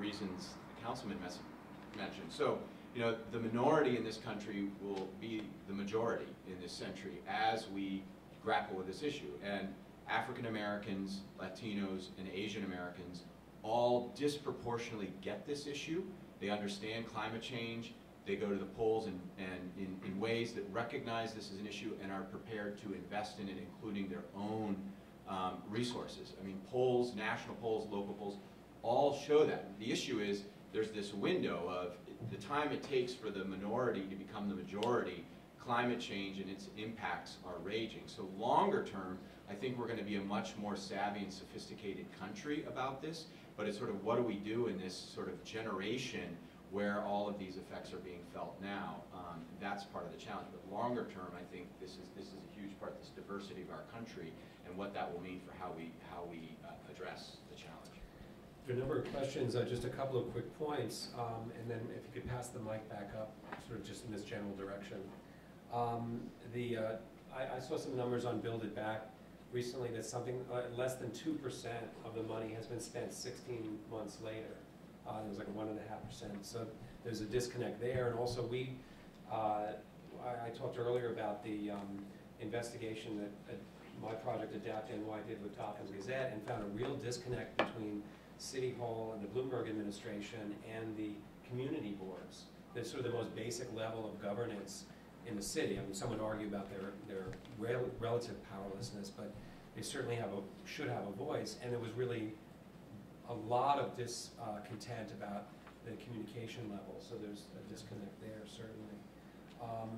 reasons the councilman mentioned. So, you know, the minority in this country will be the majority in this century as we grapple with this issue. And African Americans, Latinos, and Asian Americans all disproportionately get this issue. They understand climate change. They go to the polls and, and in, in ways that recognize this as an issue and are prepared to invest in it, including their own um, resources. I mean, polls, national polls, local polls, all show that. The issue is there's this window of the time it takes for the minority to become the majority, climate change and its impacts are raging. So longer term, I think we're going to be a much more savvy and sophisticated country about this, but it's sort of what do we do in this sort of generation where all of these effects are being felt now. Um, that's part of the challenge. But longer term, I think this is, this is a huge part, this diversity of our country and what that will mean for how we, how we uh, address. A number of questions, uh, just a couple of quick points, um, and then if you could pass the mic back up, sort of just in this general direction. Um, the, uh, I, I saw some numbers on Build It Back recently that something, uh, less than two percent of the money has been spent sixteen months later. Uh, it was like one and a half percent, so there's a disconnect there, and also we, uh, I, I talked earlier about the, um, investigation that, that my project Adapt NY did with Gotham Gazette and found a real disconnect between City Hall and the Bloomberg administration and the community boards. That's sort of the most basic level of governance in the city. I mean, some would argue about their, their rel relative powerlessness, but they certainly have a, should have a voice. And there was really a lot of discontent uh, about the communication level, so there's a disconnect there, certainly. Um,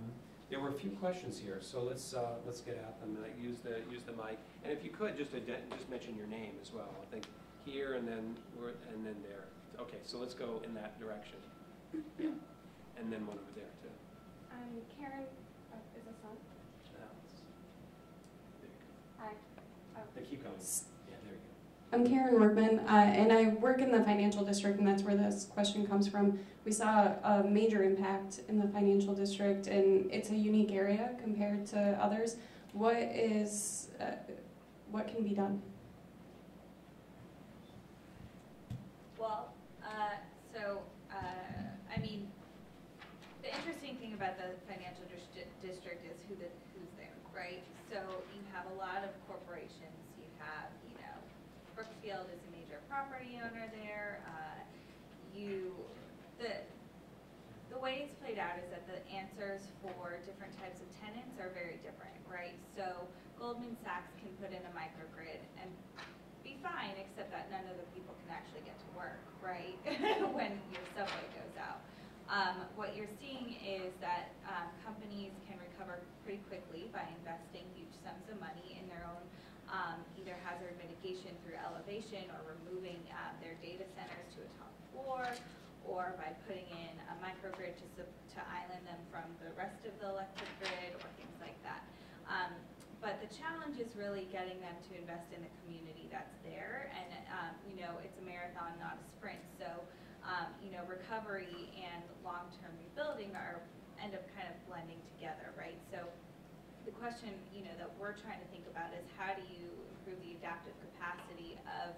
there were a few questions here, so let's, uh, let's get at them. Use the, use the mic. And if you could, just, just mention your name as well. I think here and then, and then there. Okay, so let's go in that direction. Yeah. And then one over there, too. I'm Karen, oh, is this on? Hi. Oh. Yeah, keep going. Yeah, there you go. I'm Karen Workman, uh, and I work in the financial district, and that's where this question comes from. We saw a major impact in the financial district, and it's a unique area compared to others. What is, uh, what can be done? Well, uh, so, uh, I mean, the interesting thing about the financial distri- district is who the, who's there, right? So you have a lot of corporations, you have, you know, Brookfield is a major property owner there, uh, you, the, the way it's played out is that the answers for different types of tenants are very different, right? So Goldman Sachs can put in a microgrid and be fine, except that none of the people can actually get to work, right? when your subway goes out. Um, what you're seeing is that um, companies can recover pretty quickly by investing huge sums of money in their own um, either hazard mitigation through elevation or removing uh, their data centers to a top floor or by putting in a microgrid to, to island them from the rest of the electric grid or things like that. Um, but the challenge is really getting them to invest in the community that's there. And, um, you know, it's a marathon, not a sprint. So, um, you know, recovery and long-term rebuilding are end up kind of blending together, right? So the question, you know, that we're trying to think about is how do you improve the adaptive capacity of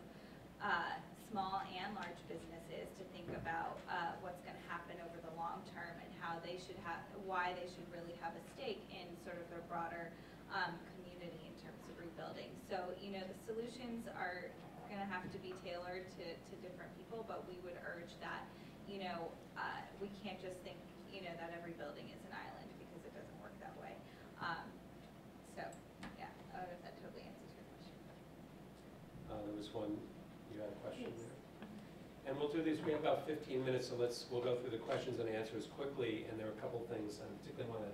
uh, small and large businesses to think about uh, what's going to happen over the long term and how they should have, why they should really have a stake in sort of their broader um, community in terms of rebuilding. So, you know, the solutions are going to have to be tailored to, to different people, but we would urge that, you know, uh, we can't just think, you know, that every building is an island because it doesn't work that way. Um, so, yeah, I don't know if that totally answers your question. Uh, there was one, you had a question there? And we'll do these, we have about fifteen minutes, so let's, we'll go through the questions and answers quickly, and there are a couple things I particularly want to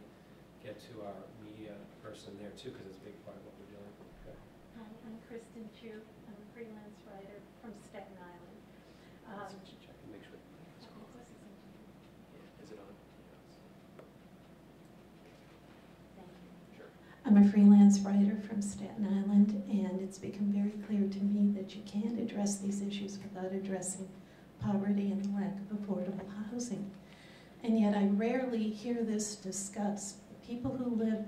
get to our media person there too, because it's a big part of what we're doing. Okay. Hi, I'm Kristen Chu. I'm a freelance writer from Staten Island. Um, Let's check and make sure. Is Yeah, Is it on? Thank you. Sure. I'm a freelance writer from Staten Island, and it's become very clear to me that you can't address these issues without addressing poverty and the lack of affordable housing. And yet I rarely hear this discussed. People who live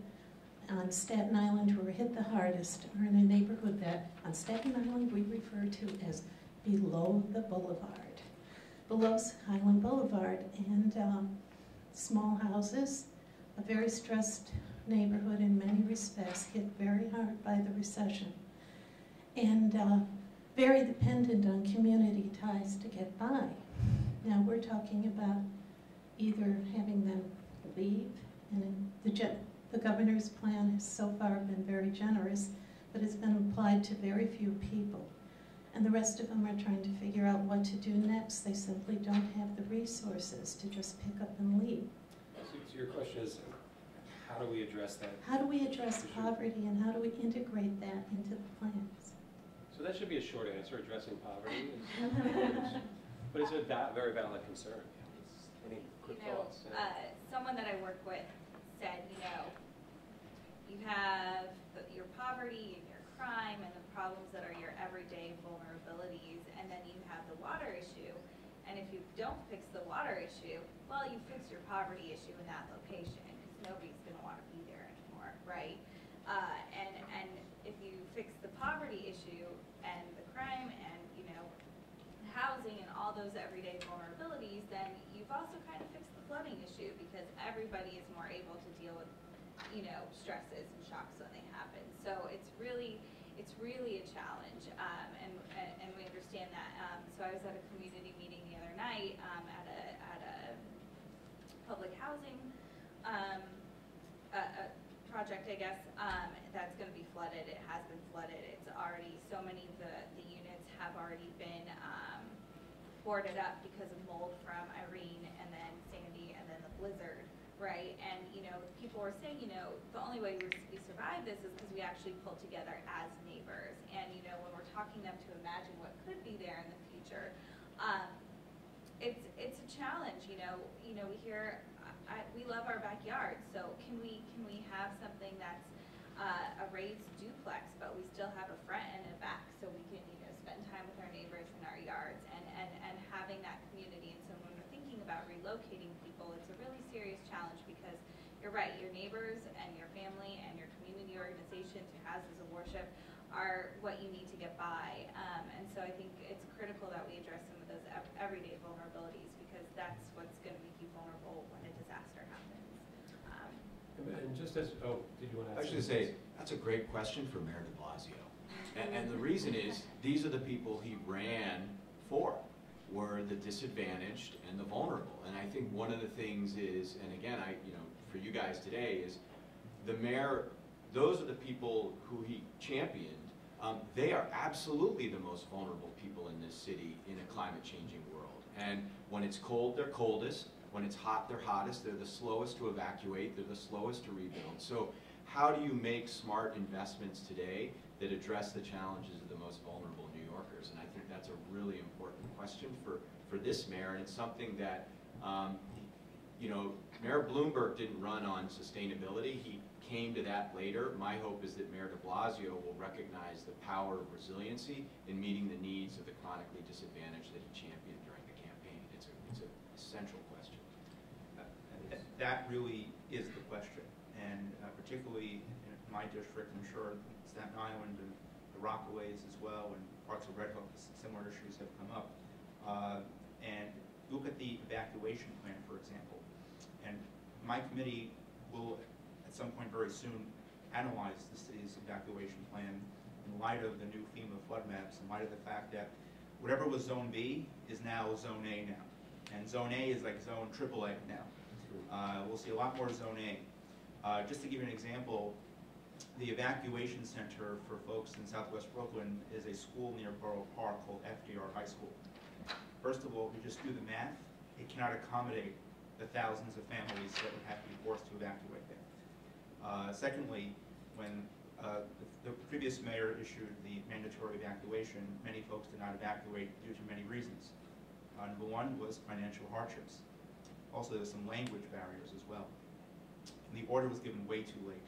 on Staten Island who are hit the hardest are in a neighborhood that on Staten Island we refer to as below the boulevard. below Highland Boulevard. And um, small houses, a very stressed neighborhood in many respects, hit very hard by the recession. And uh, very dependent on community ties to get by. Now, we're talking about either having them leave, and the, the governor's plan has so far been very generous, but it's been applied to very few people. And the rest of them are trying to figure out what to do next. They simply don't have the resources to just pick up and leave. So so your question is, how do we address that? How do we address poverty and how do we integrate that into the plans? So that should be a short answer, addressing poverty. is- But it's a va- very valid concern. Any quick You know, thoughts? Yeah. uh, someone that I work with said, you know, you have the- your poverty and your crime and the problems that are your everyday vulnerabilities, and then you have the water issue. And if you don't fix the water issue, well, you fix your poverty issue in that location, because nobody's gonna wanna be there anymore, right? Uh, and, and if you fix the poverty issue and the crime and, you know, housing and all those everyday vulnerabilities, then you've also kind of fixed the flooding issue because everybody is more able to deal with, you know, stresses and shocks when they happen. So it's really, it's really a challenge, um, and, and- we understand that. Um, so I was at a community meeting the other night, um, at a, at a public housing, um, a, a project, I guess, um, that's gonna be flooded. It has been flooded. It's already, so many of the, the units have already been, um, boarded up because of mold from Irene and then Sandy and then the blizzard, right? And, you know, people were saying, you know, the only way we survived this is because we actually pulled together as neighbors. And, you know, when we're talking them to imagine what could be there in the future, um, it's, it's a challenge, you know, you know, we hear, I, we love our backyard, so can we, can we have something that's, uh, a raised duplex, but we still have a front and a back, so we can, you know, spend time with our neighbors in our yards and, and, and having that community, and so when we're thinking about relocating people, it's a really serious challenge, because you're right, your neighbors and your family and your community organizations, your houses of worship are what you need to get by, um, and so I think it's critical that we address some of those ev- everyday vulnerabilities, because that's what's gonna make you vulnerable when a disaster happens. Um, And just as, oh, did you want to I add was say, that's a great question for Mayor de Blasio. And, and the reason is, these are the people he ran for, were the disadvantaged and the vulnerable. And I think one of the things is, and again, I, you know, for you guys today, is the mayor, those are the people who he championed. Um, they are absolutely the most vulnerable people in this city in a climate changing world. And when it's cold, they're coldest. When it's hot, they're hottest. They're the slowest to evacuate. They're the slowest to rebuild. So how do you make smart investments today that address the challenges of the most vulnerable New Yorkers? And I think that's a really important question for, for this mayor, and it's something that, um, you know, Mayor Bloomberg didn't run on sustainability. He came to that later. My hope is that Mayor de Blasio will recognize the power of resiliency in meeting the needs of the chronically disadvantaged that he championed during the campaign. It's a, it's a essential question. Th- That really is the question, and uh, particularly in my district, I'm sure Staten Island and the Rockaways as well, and parts of Red Hook, similar issues have come up. Uh, And look at the evacuation plan, for example. And my committee will, at some point very soon, analyze the city's evacuation plan in light of the new FEMA flood maps, in light of the fact that whatever was Zone B is now Zone A now. And Zone A is like Zone AAA now. Uh, We'll see a lot more Zone A. Uh, Just to give you an example, the evacuation center for folks in southwest Brooklyn is a school near Borough Park called FDR High School. First of all, if you just do the math, it cannot accommodate the thousands of families that would have to be forced to evacuate there. Uh, Secondly, when uh, the the previous mayor issued the mandatory evacuation, many folks did not evacuate due to many reasons. Uh, Number one was financial hardships. Also, there's some language barriers as well. And the order was given way too late.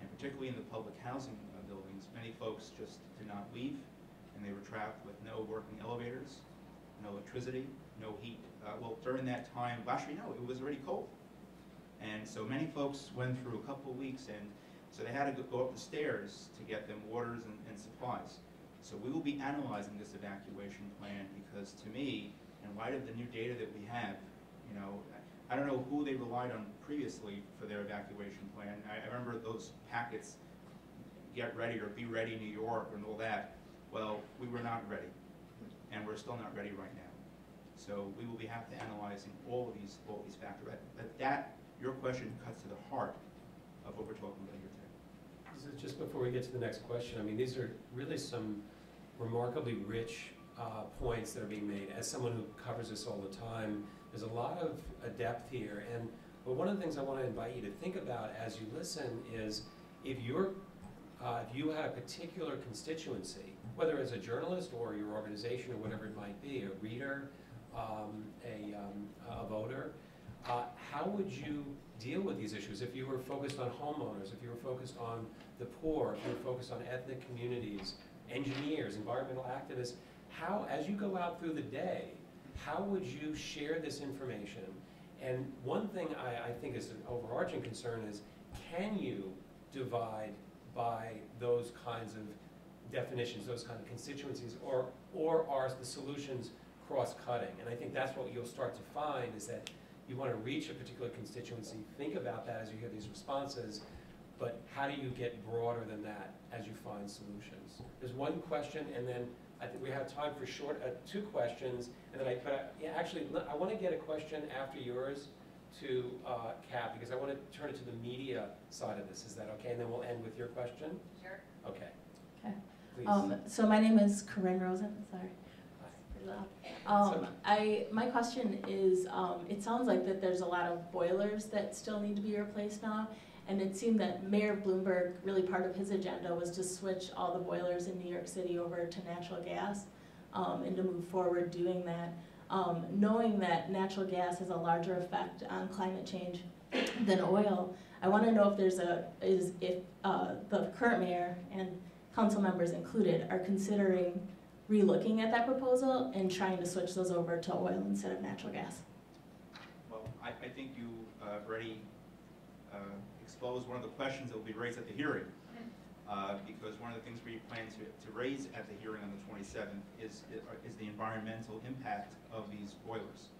And particularly in the public housing uh, buildings, many folks just did not leave, and they were trapped with no working elevators, no electricity, no heat. Uh, Well, during that time, actually, no, it was already cold. And so many folks went through a couple of weeks, and so they had to go- up the stairs to get them waters and and supplies. So we will be analyzing this evacuation plan, because to me, in light of the new data that we have, you know, I don't know who they relied on previously for their evacuation plan. I I remember those packets, get ready or be ready New York and all that. Well, we were not ready, and we're still not ready right now. So we will be have to analyzing all of these, all of these factors. But- that, your question cuts to the heart of what we're talking about here today. Just before we get to the next question, I mean, these are really some remarkably rich uh, points that are being made. As someone who covers this all the time, there's a lot of uh, depth here. And, but one of the things I want to invite you to think about as you listen is if you're, uh, if you had a particular constituency, whether as a journalist or your organization or whatever it might be, a reader, um, a, um, a voter, uh, how would you deal with these issues if you were focused on homeowners, if you were focused on the poor, if you were focused on ethnic communities, engineers, environmental activists? How, as you go out through the day, how would you share this information? And one thing I, I think is an overarching concern is, can you divide by those kinds of definitions, those kind of constituencies, or, or are the solutions cross-cutting? And I think that's what you'll start to find, is that you want to reach a particular constituency, think about that as you hear these responses, but how do you get broader than that as you find solutions? There's one question, and then I think we have time for short, uh, two questions, and then I, but I, yeah, actually, I want to get a question after yours to, uh, Kat, because I want to turn it to the media side of this, is that okay? And then we'll end with your question? Sure. Okay. Okay. Um, so my name is Corinne Rosen, sorry. Um, I, my question is, um, it sounds like that there's a lot of boilers that still need to be replaced now. And it seemed that Mayor Bloomberg, really part of his agenda was to switch all the boilers in New York City over to natural gas, um, and to move forward doing that. Um, knowing that natural gas has a larger effect on climate change than oil, I wanna know if there's a, is, if, uh, the current mayor and council members included are considering relooking at that proposal and trying to switch those over to oil instead of natural gas. Well, I, I think you uh, already uh, exposed one of the questions that will be raised at the hearing. Uh, Because one of the things we plan to, to raise at the hearing on the 27th is, is the environmental impact of these boilers.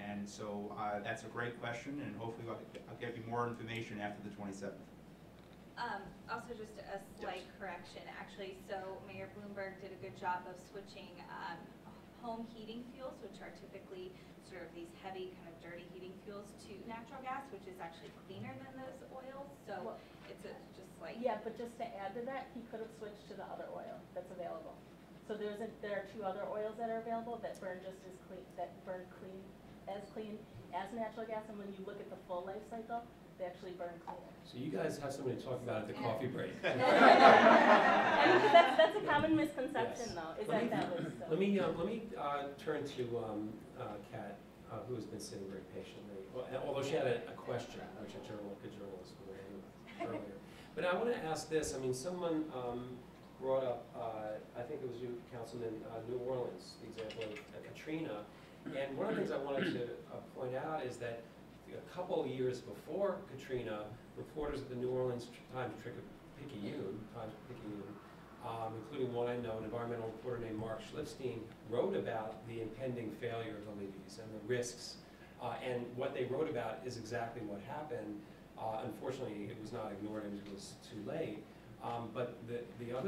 And so uh, that's a great question, and hopefully I'll get- I'll give you more information after the 27th. Um, also just a slight correction, actually, so Mayor Bloomberg did a good job of switching, um, home heating fuels, which are typically sort of these heavy, kind of dirty heating fuels, to natural gas, which is actually cleaner than those oils, so Well- it's a, just like. Yeah, but just to add to that, he could have switched to the other oil that's available. So there's a, there are two other oils that are available that burn just as clean, that burn clean, as clean as natural gas, and when you look at the full life cycle, they actually burn cleaner. So you guys have something to talk about at the coffee break. I mean, that's, that's a common Yes. misconception though, is Let me- that that was, so. Let me, uh, let me uh, turn to um, uh, Kat, uh, who has been sitting very patiently, Well, although she had a a question, which a journal, good journalist would have earlier. But I want to ask this, I mean, someone um, brought up, uh, I think it was you, Councilman, uh, New Orleans, the example of uh, Katrina. And one of the things I wanted to uh, point out is that a couple years before Katrina, reporters at the New Orleans Times Picayune, Times Picayune, um, including one I know, an environmental reporter named Mark Schleifstein, wrote about the impending failure of the levees and the risks. Uh, and what they wrote about is exactly what happened. Uh, unfortunately, it was not ignored and it was too late. Um, but the, the other